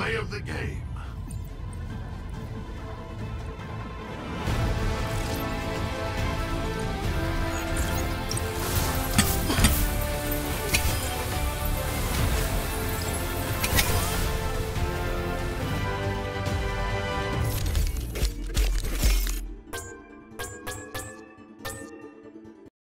play of the game.